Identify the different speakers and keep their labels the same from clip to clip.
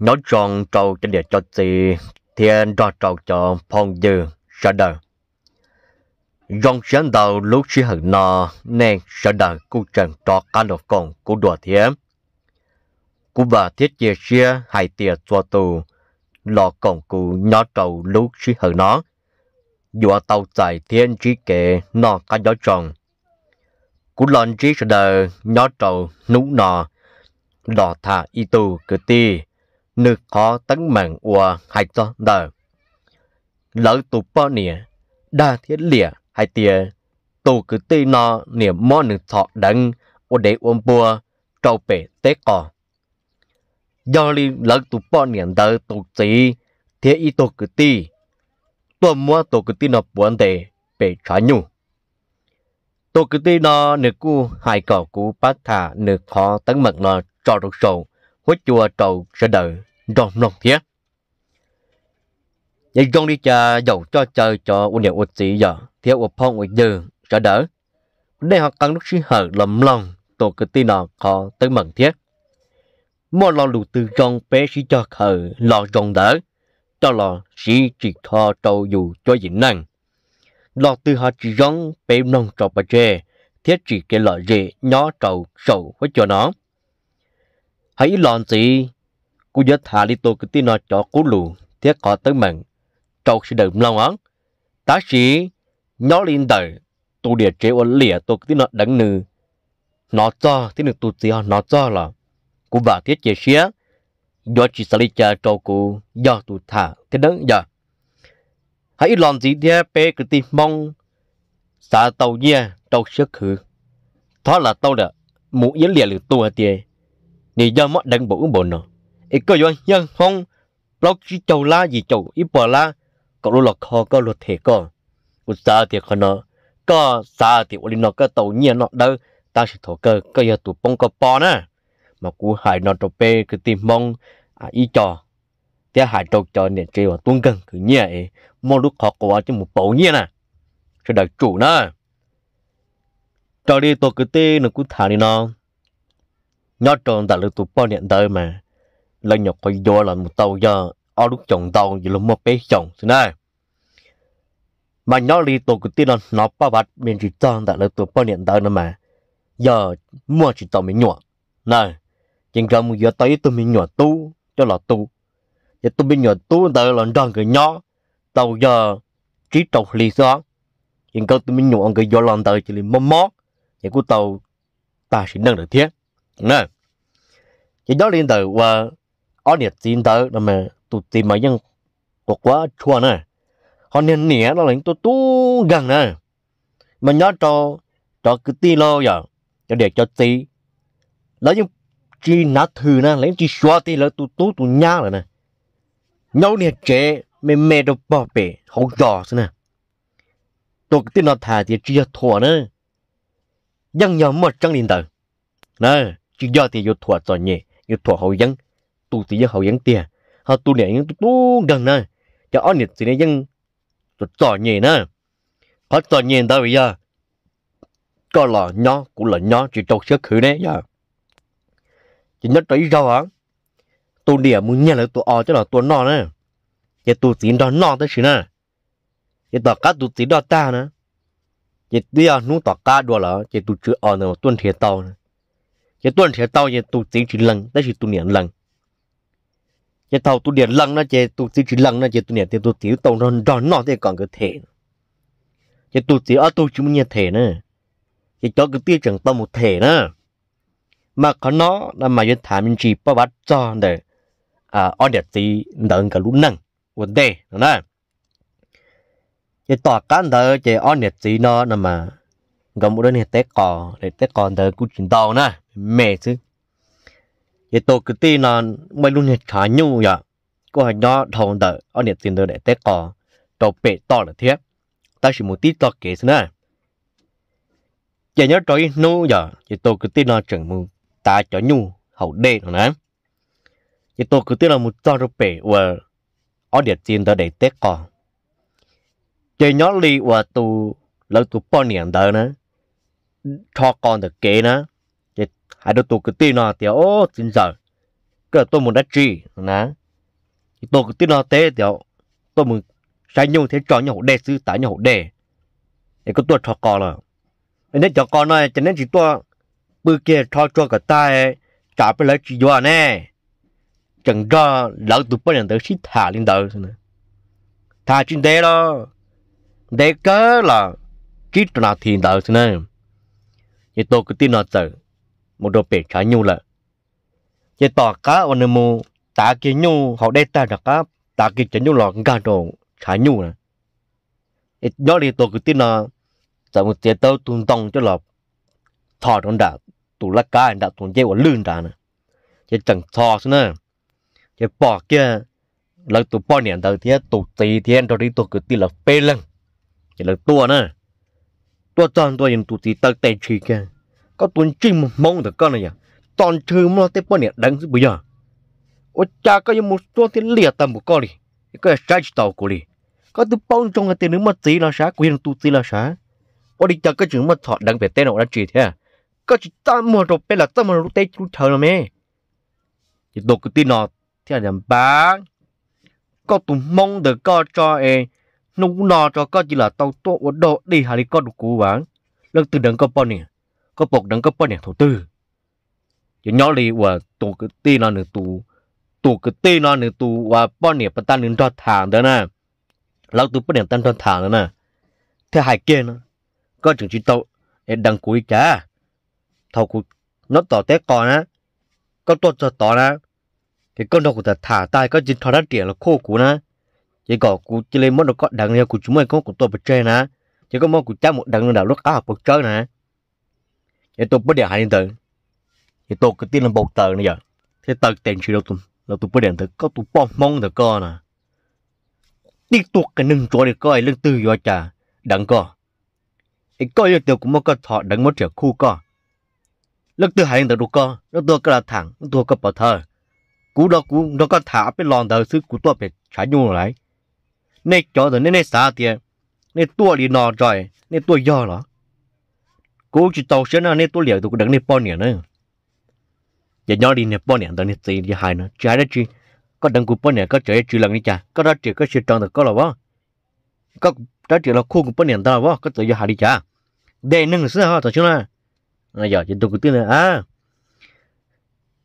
Speaker 1: nó tròn trâu cho địa cho xì thiên ra trâu cho phong dư sợ đời dòng sáng đầu lúc chỉ hận nọ nên sợ đời cụ trần cho cá lộc con cụ đùa thiếm cụ bà thiết chia xia hai tia cho tù lọ cổng cụ nhỏ trâu lúc chỉ hận nó. Dùa tàu chạy thiên trí kệ nọ cá gió tròn. Cú lòn trí sợ đời nhỏ trâu nú nọ đỏ thả y tù cứ ti nước khó tấn mạng của hai to đời lỡ tụ bó nìa, đa thiết lìa hai tia tụ cứ tì nó nìa mò nước thọ đắng ô đế ôm bùa trâu bể tế cò. Do li lỡ tụ bó nìa đời tụ chỉ thiết y tụ cứ tì, tôi mua tụ cứ tì nó buồn đề bể trả nhu. Tụ cứ ti nó nước cu hai cỏ cú bắt thả nước khó tấn mạng nó cho được sầu hốt chùa trầu sẽ đợi rong rong thiết vậy rong đi cha dầu cho chơi cho u niệm u sĩ giờ thiếu u phong u dư sẽ đỡ. Đây họ cần lúc suy hở lầm lòng, tổ cái tin nọ khó tới mận thiết. Mua lo lù từ rong bé sĩ cho khờ, lo rong đỡ, cho lo sĩ chỉ kho trâu dù cho dính năng lo từ họ chỉ rong bé nông trâu bà chê thiết chỉ cái lợi dễ nhỏ trâu sầu với cho nó hãy lòn gì cú nhớ thả đi tôi cái tin nó cho cú lù, thiết có tới mình trâu sẽ đợi lòng ón tá sĩ nhỏ lên đời. Tôi địa chế ôn lìa tôi cái tin nó đánh nư. Nó cho tin được tôi chỉ nó cho là cú bà thiết chế xía. Do chỉ xử lý cha trâu cú, do tôi thả thế đấng giờ hãy lòn gì thế bé cái tin mong. Xã tàu nhia trâu sức khử đó là tàu đã mũ yến lìa lửa tua tiền ni bộ nhân không la gì ít bỏ la, có lúc có lúc có có nó có tàu nó ta sẽ thổ cơ, có giờ tụ bông có bò nè. Mà cú hải nó trâu bê, cứ mong à ý trò. Thế hải trâu trò nè chơi vào tuôn gần cứ nhẹ ấy. Mua lúc khó quá chứ một bầu nhẹ nè. Cho đại chủ nè. Cho đi, tôi cứ tê nó cú thả đi nó nhớ tròn đã được tụ bao niệm đời mà. Lấy nhọc coi vô là một tàu giờ ở lúc chồng tàu giờ lúc một bé chồng thế này mà nhớ đi tụ cái tin là nó bao bát mình chỉ tròn đã được tụ bao niệm đời nữa mà. Giờ, mua chỉ tàu mình nhọ này chính ra một giờ tới tụi mình nhọ tu cho là tu giờ tụi mình nhọ tu đời là tròn cái nhỏ tàu giờ, trí trâu lì xóa chính câu tụi mình nhọ cái vô lần đời chỉ là mò mò vậy của tàu, ta sẽ nâng được thiết nè. Chỉ đó liên tử và ở nhiệt tin tới là mà tụt tìm mà nhân của quá chua nè. Họ nên nẻ nó là tôi tu gần nè. Mà nhớ cho cho cứ ti lo giờ cho để cho tí. Lấy những chi nát thư nè lấy chi xóa tí là tu tu tu nhá rồi nè. Nhau nè chế mẹ mẹ đâu bỏ bể hậu giò thế nè. Tôi tin nó thà thì chỉ thua nữa dân nhớ một trong liên tử, nè chỉ do thì yêu thua cho nhẹ yêu thua hậu dân. Tu thì yêu hậu dân tiền họ tu này nhưng tu gần nè. Cho ăn nhiệt thì này dân tu cho nhẹ nè. Họ cho nhẹ đâu bây giờ. Có là nhỏ cũng là nhỏ chỉ trong sức khứ đấy giờ. Chỉ nhất tới rau á tu địa muốn nhẹ là tu ở cho là tu nọ nè. Giờ tu chỉ đó nọ tới chứ nè. Giờ tao cá tu chỉ đó ta nè. Giờ đi à nu tao cá đùa là giờ tu chữ ở nữa tuân thiệt tao nè cái tuần sẽ tao cái tụ tiến chỉ lần đó là tụ niệm lần. Cái tàu tụ niệm lần nó chỉ tụ tiến chỉ lần nó chỉ tụ niệm thì tụ tiểu tàu nó đó nó thì còn cái thể. Cái tụ tiểu ở tụ chỉ muốn thể nữa. Cái cho cái tiêu chuẩn tao một thể nữa. Mà có nó là mà cái thảm mình chỉ bao bắt cho để à ở địa chỉ đợi cái lúc năng vấn đề nè cái tòa cán đó cái ở địa chỉ nó là mà gặp một đứa này tết cò, để tết cò đỡ cũng chuyển tàu nè mẹ chứ. Vậy tôi cứ tin là mấy lúc này khá nhu vậy. Có hành đó thầu đỡ, ở nhiệt tiền đỡ để tết cò. Tổ bể to là thế ta chỉ một tí to kể nè vậy nhớ trói nu giờ vậy tôi cứ tin là chẳng một ta cho nhu hậu đê rồi nè. Vậy tôi cứ tin là một to rồi bể và ở nhiệt tiền đỡ để tết cò. Vậy nhớ li và tu lỡ tu bao niệm đỡ nữa cho con được kế nữa hai đứa tôi cứ tin nó thì ô chín giờ cái tôi muốn đã chi nè. Tôi cứ tin nó thế thì tôi muốn sai nhung thế cho nhau đề sư tại nhau đề thì có tôi cho con rồi. Nên cho con này cho nên chỉ tôi bữa kia cho cho cả tay trả phải lấy chỉ do nè. Chẳng cho lão tụi bây giờ tới xí thả lên đầu nè. Thả trên thế đó. Để cái là chỉ cho nó thì đầu nè. Thì tôi cứ tin nó rồi một đồ bể khá nhu lợ vậy tỏ cá ở nơi mù ta kia nhu họ đây ta được cá ta kia chân nhu lọ gà đồ khá nhu nè. Do đi tổ cứ tin nó giờ một tiệt tao tung tông cho lọ thọ trong đã tụ lá cá đã tụ dây của lươn đã nè. Vậy chẳng thọ nữa vậy bỏ kia lần tụ bỏ niệm đầu thì tụ tì thiên anh đi tụ cứ tin là phê lăng vậy là tua nè. Tua tròn, tua những tụ tì tao tê chi kia có tuần chim mong được con này à? toàn trừ mà tới bao này đánh bây giờ. Ôi cha có một số tiền liệt tầm của con đi cái sai tàu của đi có từ bao trong cái tiền nước mất gì là sao quyền tu gì là sao ôi đi cha cái chuyện mà thọ đăng về tên nó đã chỉ thế à? có chỉ ta mua đồ bé là ta mua lúc tay chú chờ là mẹ. Thì đồ cái tin nó thì là ba có tụ mong được có cho em, nung nọ cho có chỉ là tàu tổ đồ đi hà đi có đủ cú vàng lần từ đằng có bao nhiêu có bọc đằng có bao nhiêu thổ tư. Chỉ nhỏ đi và tụ cái tin nó nữa tụ tụ cái tin nó nữa tụ và bao nhiêu bắt tan nữa cho thằng đó nè. Lão tụ bao nhiêu tan cho thằng đó nè. Thế hai kia nó, có chừng chỉ tàu đằng cuối cả thầu của nó tỏ té còn á có tốt cho tỏ á cái con đâu của ta thả tay có chỉ thọ ra tiền là khô của nó chỉ có của chỉ lên mất nó có đằng này, của chúng mày có của tôi bật chơi nè chỉ có mong của cha một đằng nào lúc cá học bật chơi nè thì tôi bất điện hai từ thì tôi cứ tin là bột tờ này giờ. Thế tờ tiền chỉ đâu tôi. Là tôi bất điện từ có tôi bom mong được co nè đi tuột cái nâng chỗ để coi, lưng tư do trà đằng co. Cái coi được cũng mất có thọ đằng mất trở khu co. Lưng tư hành được đủ co, lúc tôi cái là thẳng, lúc tôi có bảo thờ cú đó cú, nó có thả bên lòn đầu sư cú tôi phải trả nhung lại. Nên cho rồi nên nên xả tiền nên tua đi nọ rồi nên tua do nó cố chỉ tàu xe nào nên tôi liệu tôi đứng nên bao nhiêu nữa. Giờ nhỏ đi nên bao nhiêu tôi nên gì đi hai nữa. Trái đó chứ có đừng cú bao nhiêu có chơi chỉ lần đi chả. Có đó chỉ có sự tròn được có là vâng có đó chỉ là khu của bao nhiêu đó vâng có tự do hai đi chả. Để nâng sữa ha thật chứ na bây giờ chỉ tôi cứ tin là à.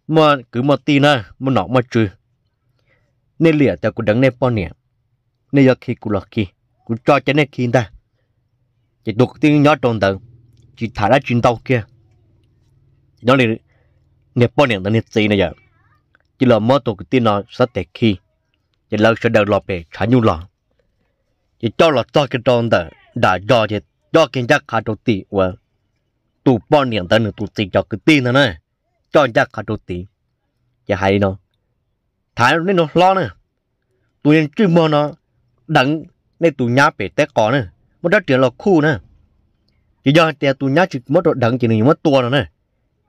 Speaker 1: Mà cứ mà tin na mà nọ mà trừ nên lìa ta cũng đứng nên bao nhiêu nên giờ khi cũng là khi cũng cho cho nên khi ta. Chỉ tôi cứ tin nhỏ trong đầu chỉ thả ra chuyến tàu kia. Nó là nên bao nhiêu tận nên gì này giờ. Chỉ là mất tổ cái tin nó sẽ tệ khi chỉ là sẽ đầu lọt bể trả nhu lọ chỉ cho là cho cái tròn đó đã cho chỉ cho cái giác khá đầu tỷ và tụ bao nhiêu tận nữa tụ chỉ cho cái tin này. Cho giác khá đầu tỷ chỉ hay nó. Thả nó nó lo nữa tụi em chuyên mơ nó đặng nên tụi nhá bể té cỏ nữa một đất tiền là khu nữa chỉ do tiền tu nhá chỉ mất độ đắng chỉ nên mất tua nữa nè.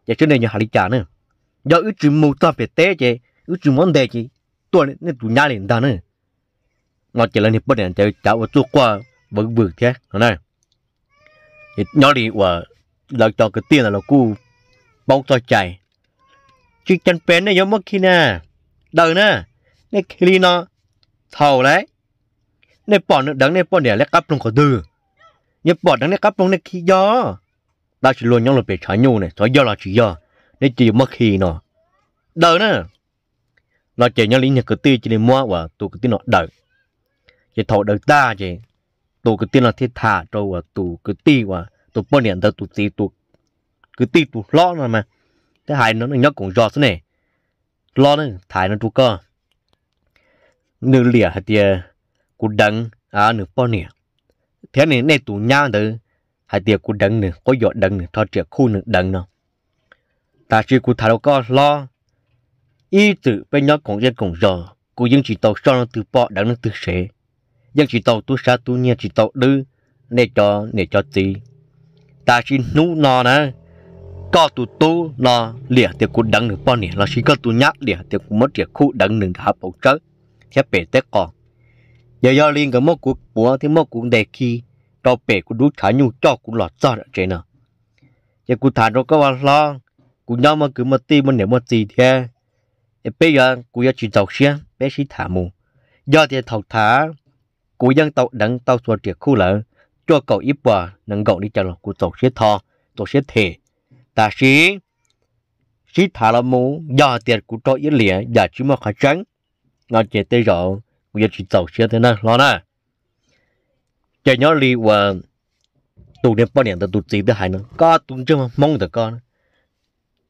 Speaker 1: Chỉ chỗ này nhà hà lý trả nữa do ít chỉ mua ta phải té chỉ ít chỉ món đề chỉ tua nên tu nhá liền ta nữa ngọt chỉ là nếp bất điện chơi cháu ở chỗ qua vẫn vượt thế nó này thì nhỏ đi và lợi cho cái tiền là cu bao cho chạy chỉ chân bén này giống mất khi nè. Đời nè nè khi nó thầu đấy. Nè bỏ nữa đắng, nè bỏ để lấy cắp luôn có tư nhớ bỏ đằng này cắp bông này, khi gió. Ta chỉ luôn nhau là bị trái nhu này cho gió là chỉ gió. Nên chỉ mất khi nó. Đỡ nè. Nó chỉ nhau lý nhà cái tư chỉ nên mua và tụ cái tư nó đỡ. Chỉ thầu đỡ ta chỉ tụ cái tư là thiết thả cho và tụ cái tư và tụ bao nhiêu tụ tụ tì tụ cái tư tụ lo rồi mà. Thế hai nó nhớ cũng gió thế này. Lo nữa thải nó tụ cơ. Nửa lìa hạt tiền cú đắng à nửa bao nhiêu thế này này tụ nhà đó, hai tiệc cú đắng nữa có giọt đắng nữa thọ tiệc khu nữa đắng nó ta chỉ cú thảo nó có lo, y tự bên nhớ cũng dân cũng giờ cú dân chỉ tàu cho nó từ bỏ đắng nó từ sẽ dân chỉ tàu tu sa tu nhẹ chỉ tàu đưa để cho để cho tí ta chỉ nú nó nè, có tụ tu nó, lìa tiệc cú đắng nữa bao nè là chỉ có tụ nhát, lìa tiệc cú mất tiệc khu đắng nữa đã bầu trớ. Thế bể tết còn. Giờ do liên cái mốc của bùa thì mốc cũng đề khi cho bể của đút khá nhung cho cũng lọt ra trên nè. Giờ cụ thả nó có vào lo cụ nhau mà cứ một tí mà nếu một gì thế bây giờ cụ giờ chỉ tàu xe bé chỉ thả mù. Do thì thầu thả cụ dân tàu đặng tàu xua triệt khu lợ cho cậu ít bờ, nâng gọng đi chờ cụ tàu xe thò, tàu xe thể ta sĩ sĩ thả là mù, do tiền cụ cho ít lìa, giờ chỉ mà khá trắng. Ngồi chế tê rồi cụ giờ chỉ tàu xe thế nào, lo nè giờ nhớ li và tụ điểm bao nhiêu tụ gì thứ hai nữa có tụ chưa mong được con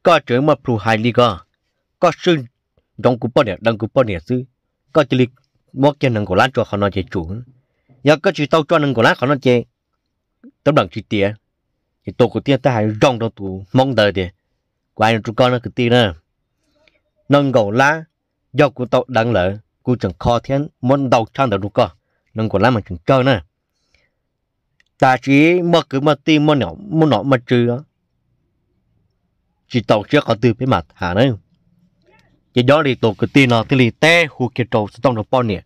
Speaker 1: có chuyện mà phù hai li có có sự trong cú bao nhiêu đang cú bao nhiêu chứ có chỉ li mua cái năng của lan cho họ nói chơi chủ giờ có chỉ tao cho năng của lá họ nói chơi tấm bằng chỉ tiền thì tổ của tiền ta hay rong trong tụ mong đợi đi quay anh chúng con nó cái tiền nữa nâng gầu lá do của tao đang lợi của chẳng khó thiên muốn đầu trang đầu đủ co nâng của lá mà chẳng chơi nữa ta chỉ mơ cứ mơ tìm mơ nhỏ mơ nọ mơ trừ đó chỉ tàu trước có từ phía mặt hà nữa chỉ đó thì tổ cứ tin nó, thì lì té khu kia trâu sẽ tông được bao nhiêu.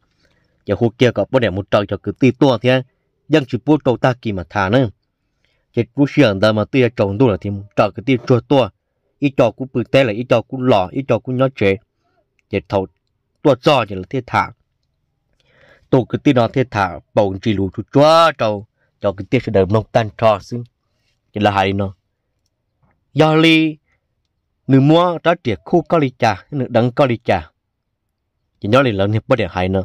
Speaker 1: Chỉ khu kia có bao nhiêu một trâu cho cứ tin tua thế dân chỉ bố trâu ta kỳ mà thả nữa chỉ bố xuyên đó mà tia trâu đủ là thì trâu cứ tin chua tua. Ít trâu cũng bự té là ít trâu cũng lò ít trâu cũng nhớ chế chỉ thầu tua cho chỉ là thiết thả. Tổ cứ tin nó thiết thả, bầu chỉ lù chua chua trâu cho cái tiết sẽ đỡ nông tan trò xứ. Chỉ là hay nó do li nữ mua đó tiệc khu cao li trà nữ đắng cao li trà. Chỉ nhớ li lớn hiệp bất để hay nó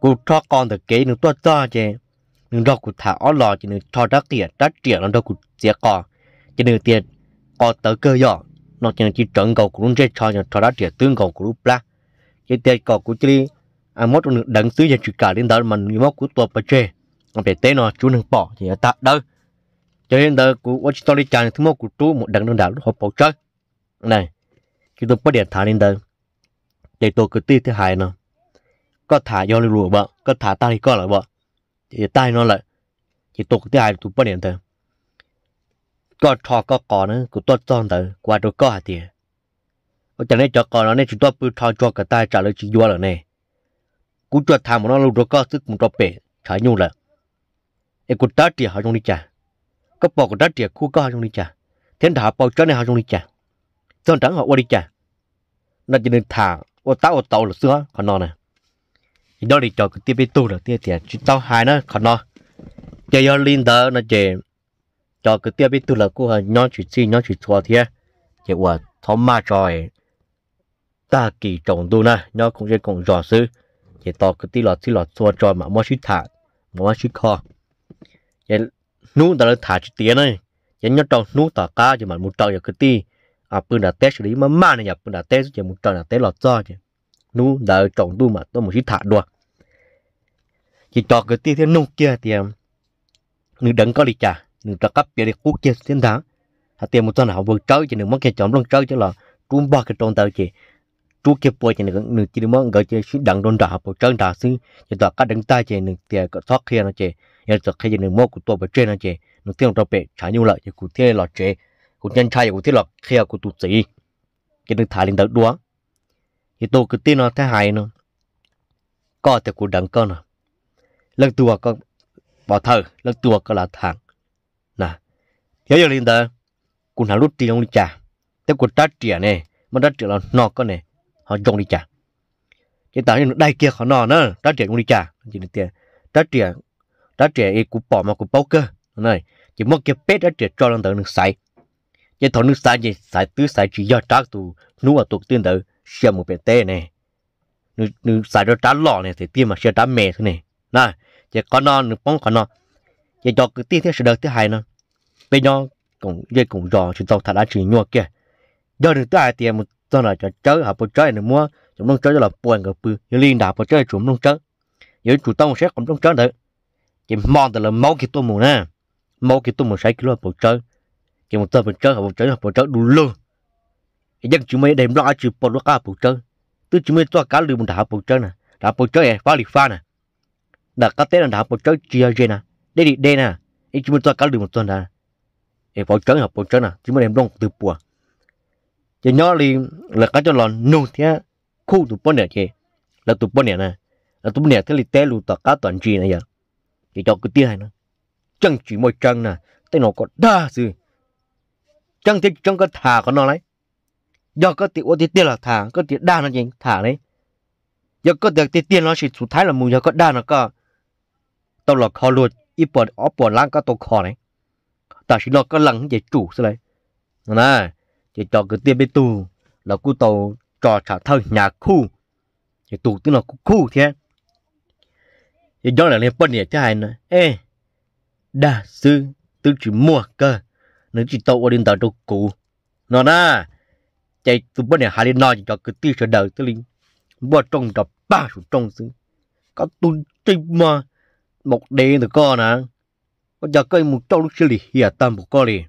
Speaker 1: cô cho con được kế nữ tua cho chứ nữ đó cụ thả ó lò, chỉ nữ cho đắt tiền đắt tiền nó đâu cụ dễ cò. Chỉ nữ tiền cò tớ cơ nhỏ nó chỉ chỉ trận cầu cũng rất cho cho cho đắt tiền tương cầu cũng bla. Chỉ tiền cầu cũng chỉ à mốt nữ đắng xứ giờ chỉ cả đến đó mà nữ mất của tua bờ chơi về tế nó, chú nâng bỏ thì ta đâu. Cho nên đó của Washington đi chàng thứ một của chú, một đằng đường đảo họ bỏ chơi này khi tôi bắt điện thả lên đây để tôi cứ ti thứ hai nó. Có thả do lụa vợ có thả ta thì có lại vợ thì tay nó lại. Thì tôi thứ hai tôi bắt điện thôi có thọ có cỏ nữa của tôi cho tới qua tôi có hạt tiền ở chỗ này cho cỏ nó nên chúng tôi bự thọ cho cái tay trả lời chỉ vua rồi này? Cú cho thả một nó lùa có sức một trò bể khá nhiều là e ku ta tia học trong đi chả, có bỏ ku ta tia khu có học trong đi chả, thiên thả bao cho này học trong đi chả, chân trắng họ qua đi chả, nó chỉ nên thả ô tao ô tàu là xưa còn nó này đó đi cho cái tiếp bên tu là tiếp tiền chỉ tao hai nó còn nó giờ giờ linh đó nó chỉ cho cái tiếp bên tu là cô hơi nó chỉ chi nó chỉ thua thế chỉ qua thom ma trời, ta kỳ trọng tu nè nó cũng sẽ cũng rõ sư chỉ to cái tí lọt tí lọt chua cho mà mua chút thả mua chút kho vậy nú ta thả chỉ tiền này vậy nhớ trong nú ta cá chứ mà một trâu giờ cái ti. À bữa đã tết xử lý mà mà này nhập bữa nào tết một trâu nào tết lọt cho chứ nú đã trồng tu mà tôi một chút thả đùa chỉ cho cái ti thế nú kia thì um, nữ có đi trả nữ cho cấp biệt quốc kia thiên tháng hạt tiền một tuần nào vừa chơi chỉ nữ mất cái chọn luôn chơi chứ là trung ba cái tròn tàu chỉ chú kia bồi chỉ nữ nữ chỉ mất gọi chỉ đặng đồn đảo bộ chơi đảo xí. Chỉ cắt đứng tay chỉ nữ tiền có thoát kia nó chỉ giờ giờ khi những mô của tôi bị trên nó chị nó tiếng tôi bị trả nhiều lợi của thế là chế của nhân trai của thế là khi của tụt sĩ, cái được thả lên đầu đua thì tôi cứ tin nó thế hại nó có thể của đằng con à. Lần tua có bỏ thờ lần tua có là thằng nè nhớ giờ lên đó cũng nào lúc tiền ông đi trả. Thế của trát tiền này mà trát tiền là nó con này họ dùng đi trả. Cái tại như đây kia họ nọ nữa trát tiền cũng đi trả. Chỉ được tiền trát tiền đã trẻ ấy cũng bỏ mà cũng bao cơ. Này chỉ mất cái bếp đã trẻ cho lần đầu nước sải chỉ thằng nước sải gì sải tứ sải chỉ do trác tụ nú ở tụ tiên đầu xem một bên tê này nước nước sải đó trá lọ này thì tiên mà xem trá mè thế này nè chỉ có non nước bóng có non chỉ cho cái tiên thế sự đời thứ hai nó bây giờ cũng dây cũng rò chúng tao thật đã chỉ nhua kia giờ được thứ hai tiền một tao là cho chơi học một chơi này mua, chúng nó chơi là buồn cái bự. Như liên đạp một chơi chúng nó chơi nếu chủ tông sẽ cũng trong chơi được cái mòn từ là máu cái tôm mù nè máu cái tôi muốn sai kilo bột chơi cái một tơ bột chơi bột chơi bột chơi đủ luôn cái dân chúng mấy đem lo chịu bột cá cả bộ chơi tôi chúng mấy to cá lươn một đá bột chơi nè. Đá bột chơi này phá liệt pha nè. Đá cá tết là đá bột chơi chia ra nè. Đây đi đây nè. Ý chúng mấy to cá lươn một tuần nè. Để bột chơi học bột chơi nè. Chúng mấy đem đông từ bùa. Chỉ nhỏ đi là cá cho lòn nung thế khu tụ bốn nè chị là tụ bốn nè nè. Là tụ bốn nè thế thì té lù tọt cá toàn chi này giờ thì cho cái tia này nó chẳng chỉ một chân nè, tay nó có đa gì. Chẳng thì chẳng có thả con nó lấy. Do có tiền ô tiền là thả, có tiền đa nó gì thả đấy do có được tiền tiền nó chỉ chủ thái là mù, do có đa nó có. Tao là khó luôn ít bỏ, ó bỏ lang có tao khó này. Ta chỉ lo có lắng để chủ sao đấy nè chỉ cho cái tiền bên tù, là cứ tàu trò trả thơ nhà khu. Thì tù tức là khu thế thì do là lên bận nhẹ cho hai nữa. Ê, đa sư tôi chỉ mua cơ. Nếu chỉ tàu ở đến tàu đâu cũ nó na, chạy từ bên này hai đến nói cho cái tiêu sở đời tới linh. Bỏ trong đập ba số trong xứ. Có tôi chim mà một đêm từ con à có giờ cây một trong lúc xử lý hiện tâm một con liền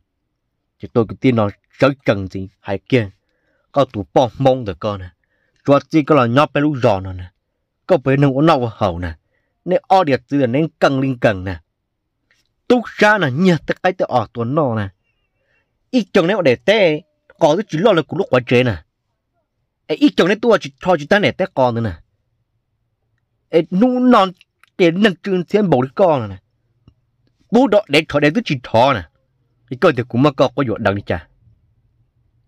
Speaker 1: chỉ tôi cái tin nó sợ cần gì hay kia. Có tụ bom mông từ con à cho gì có là nhóc bên lúc giò nó nè. Có bên nó nó hậu nè nên ở địa dư nên cần linh cần nè. Túc ra nè nhờ tất cả tôi ở tuần nọ nè. Ít chồng nếu để té có cái chỉ lo là của lúc quá chế nè. Ít chồng nếu tôi chỉ cho chỉ ta để té con nữa nè. Ấy nu non để nâng trường xem bộ đi con nè. Bố đó để thọ để tôi chỉ thọ nè. Cái coi thì cũng mà có có dụng đằng đi cha,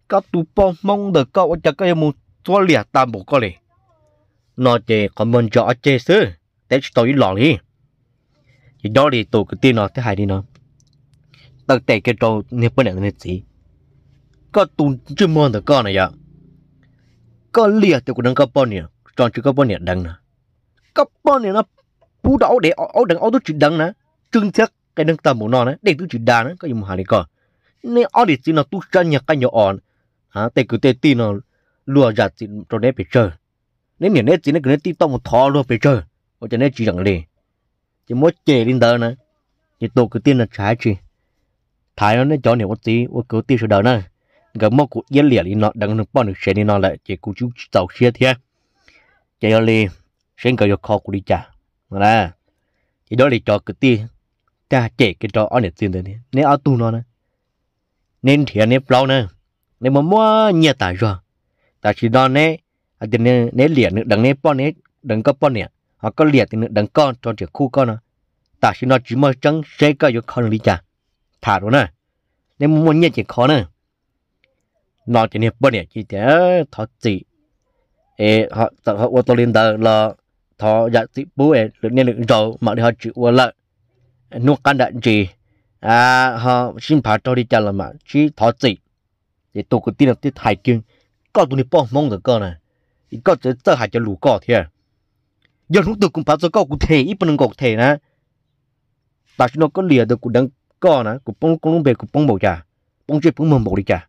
Speaker 1: có tu po mong được có cha cái một số liệt tam bộ có lì. Nó chỉ còn mình cho chế sư để tôi lọ đi. Thì đó thì tôi cái tin nó thế hay đi nó. Tao tệ cái trâu nếp bên này gì? Có tụ chuyên môn được con này vậy có lìa thì cũng đang có bao nhiêu tròn chưa có bao nhiêu đằng nè có bao nhiêu nó bù đảo để ở đằng ở tôi chỉ đằng nè. Trưng chắc cái đằng tầm một nó nè. Để tôi chỉ đà nè, có gì mà hà đi coi nên ở đi chỉ nó tu chân nhạc cái nhỏ on hả? Tệ cứ tệ tin nó lùa giặt chỉ cho nên bị chơi. Nên miền nét chỉ nó cứ nét tin tao một thò luôn bị chơi ở cho nên chỉ rằng đi chỉ mỗi chè lên đời nữa, chỉ tổ cứ tin là trái chi thái nó cho nhiều một tí tôi cứ tin sự đó nè gần một cụ yên liệt đi nó đang được bao được xe đi nó lại chỉ cụ chú tàu xe thế. Chỉ là li sen cái kho cụ đi trả mà chỉ đó là cho cái ti ta chạy cái cho ở này tiền đấy nếu ở tu nó nè nên thì nên bao nữa, nên mà mua nhiều tài rồi. Ta chỉ đó nè à thì nên nên liệt nữa đừng nên bao nè đừng có bao nè họ có liệt thì nữa đằng con cho trẻ khu con nè ta chỉ nó chỉ mơ trắng sẽ có cho con đi cha thả rồi nè. Nên muốn nhận chỉ khó nè. Nó chỉ nên bao nè chỉ thế thọ chỉ, ê họ họ ô tô lên tờ là thọ dạ chỉ bố ê được nên được rồi mà họ chịu ô lợ nuốt căn đạn gì à họ xin phá cho đi cha là mà chỉ thọ chỉ. Thì tôi có tin là tôi thái kiêng. Có tôi đi bỏ mong được con này có chỉ tớ hại cho lũ có thế à giờ chúng tôi cũng phải cho có cụ thể ít phần cụ thể nè. Bà chúng nó có lìa được cụ đăng co nè cụ bông cũng về cụ bông bầu trà. Bông chơi bông mầm bầu đi trà.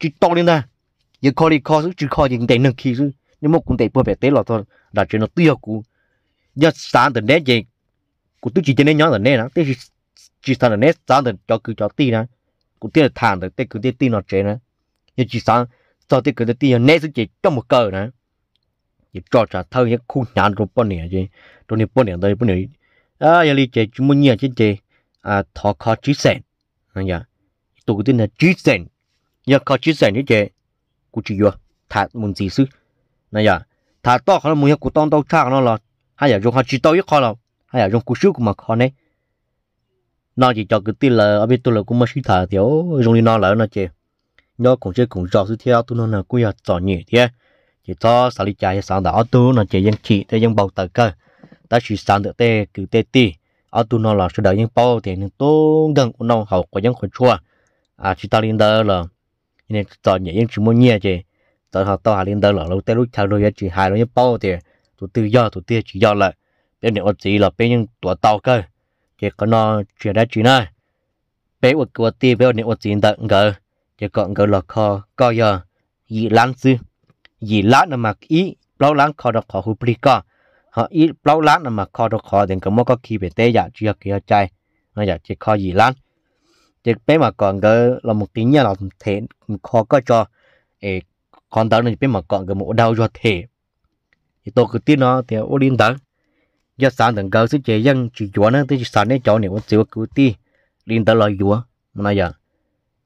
Speaker 1: Chỉ to lên nè giờ coi đi khó chỉ coi những để nâng khí chứ nếu mà cũng để bơ về tế là thôi là chuyện nó tiêu cụ giờ sáng từ nét gì cụ tôi chỉ cho nên nhớ là nét nè, tôi chỉ chỉ sáng từ nét sáng từ cho cứ cho ti nè cụ tiêu là thàn từ tôi cứ tiêu ti nó chế nè. Giờ chỉ sáng sau tôi cứ tiêu ti nét sẽ chỉ trong một cờ nè chỉ cho trả thâu những khu nhà rồi bao nhiêu chứ. Rồi này bao nhiêu đây bao nhiêu à giờ đi chế chúng mình nhiều chứ chơi. À thọ khó chỉ sen anh nhá tôi cứ tin là chỉ sen giờ khó chỉ sen như chơi. Cụ chỉ vừa thà muốn gì sư này giờ thà to khó là muốn cụ tông tao chắc nó là. Hay là dùng khó chỉ tao ít khó là. Hay là dùng cụ sư mà khó này. Nó chỉ cho cái tin là, ở bên tôi là cũng mới suy thà thiếu dùng đi nó là nó chơi. Nhớ cũng chơi cũng rõ sự theo, tôi nó là cũng là rõ nhỉ, thế à? Chỉ cho xử lý chạy sáng đã, tôi nó chơi dân chỉ thế dân bầu tờ cơ. Ta chỉ sáng được tê cứ tê ti ở tôi nó là sự đợi dân bao thì nên tu gần của nó hậu của dân khỏi chua à chỉ ta liên đó là nên cho nhẹ dân chỉ muốn nhẹ chứ. Cho họ hài liên đó là lâu tê lúc theo đôi chỉ hai đôi bao thì tụi tự do tụi tê chỉ do lại bên này chỉ là bên những tổ tàu cơ. Chỉ có nó chuyện ra chuyện này bé của tia bé ở này chỉ đợi ngờ chỉ còn ngờ là kho coi giờ dị lan sư gì la nó mà ý bao lăng kho được kho hụp đi co họ ý bao lát nó mà kho được khó, đến có một có khi về tế giả chưa kia chạy nó giả chỉ kho gì lát chỉ bé mà còn cái là một tiếng nhà là thể kho có cho. Ê còn đó này bé mà còn cái một đau cho thể thì tôi cứ tin nó thì ô liên đó giờ sáng tận cơ sức chế dân chỉ chúa nó tới sáng đấy chỗ này có chịu cứ ti. Liên tới lời chúa mà nói giờ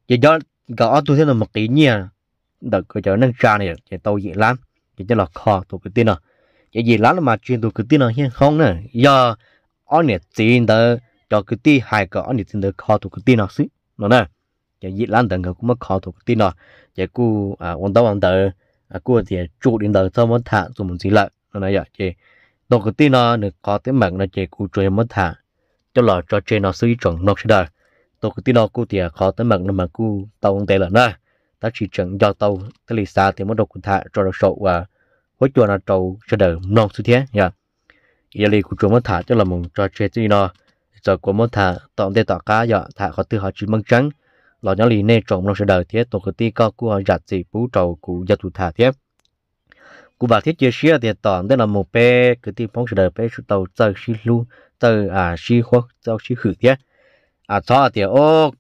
Speaker 1: chỉ do gõ tôi thấy là một tí nhia đợt cái chỗ nâng trà này chỉ tôi dễ lắm chỉ cho là kho thuộc cái tin à, chỉ gì lắm mà chuyện thuộc cái tin à hiện không nè giờ ở này tin tới cho cái tin hai cái ở này tin tới kho thuộc cái tin à xí. Nó nè. Chỉ lắm đừng có cũng mất khó thuộc tin à, chỉ cú à quan tao quan tờ à cú thì chủ đến tờ cho mất thả cho một gì lại nó nói vậy chỉ thuộc cái tin à được có tiếng mạng là chỉ cú chơi mất thả. Cho là cho chơi nó suy chuẩn nó sẽ đời. Thuộc cái tin à, nó cô thì à, khó tới mạng nó mà cô tao không tệ là nè ta chỉ chẳng do tàu tới lì xa thì muốn đầu cú thả cho đầu sổ và hối chuột là trâu sẽ đỡ non suy thế dạ. nha giờ lì của chúng muốn thả cho là mình cho chơi tin nó giờ của mất thả tọt tê tao cá giờ thả có từ họ chỉ măng trắng. Lọ nhớ lì nê trộn nó sẽ đỡ thế, tổ cái tí co của giặt gì bú trầu của gia thủ thả thế. Của bà thiết chia sẻ thì tọt tê là một bé cái tí phóng sẽ đỡ bé số tàu giờ xí lu từ à xí khoác giờ xí khử thế. À cho thì, ô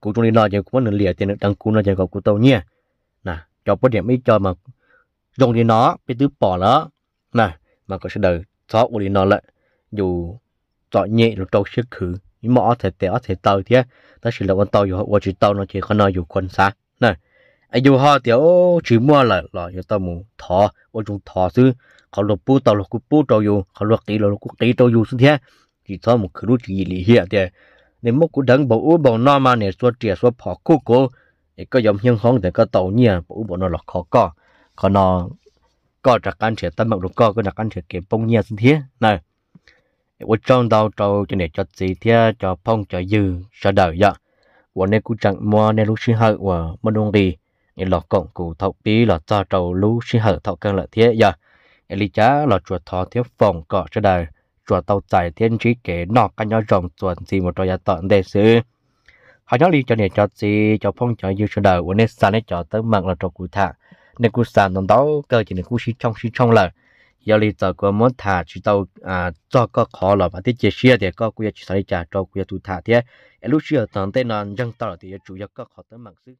Speaker 1: cú trung đi lo chứ cũng nó lìa tiền đang cú nó chứ có cú tàu nhé nè, cho bớt điểm ít cho mà dùng đi nó bị tứ bỏ nó. Nè, mà có sự đời chó của đi nó lại. Dù chọn nhẹ rồi trâu sức khử, nhưng mà ở thể tế, ở thể tàu thế ta chỉ là con tàu dù họ chỉ tàu, nó chỉ có nó dù quân xa nè ai dù họ tiểu chỉ mua là là dù tàu mù thọ, ô chúng thọ chứ. Họ lục bút, tàu lục bút, tàu dù họ lục kỹ lục kỹ tàu dù xuống thế thì thôi một cứ lúc chỉ lý hiện thế nên mốt cũng đấng bộ u bộ no mà nè, xua trẻ xua phò cú cố. Thì có giống nhân hong thì có tàu nhia bộ u bộ nó là khó co. Còn nó co trạc ăn trẻ tâm mặc đồ co có trạc ăn trẻ kiếm bông nhia xin thế này ở trong đầu trâu cho nè cho gì thế cho phong, cho dư, cho đời dạ. Của nên cũng chẳng mua, nên lúc sinh hở của mân đông đi. Nên lọ cộng cụ thọc bí là cho trâu lúc sinh hở thọc cân là thế dạ. Lý cha là chuột thọ thiếu phòng cọ cho đời chùa tàu giải thiên trí kế nọ các nhỏ rồng chuẩn gì một trò gia tận đề sư họ nhỏ đi cho nên cho gì cho phong cho như cho đời của nên xa nên cho tới mặn là trò cụ thả. Nên cụ sản đồng đó, cơ chỉ nên cụ xí trong xí trong là do lý tờ của muốn thả chỉ tàu à cho có khó là và tiết chế xia để có cụ chỉ sai trả cho cụ tu thả thế. Lúc xưa tận tên là dân tàu thì chủ yếu có khó tới mặn sức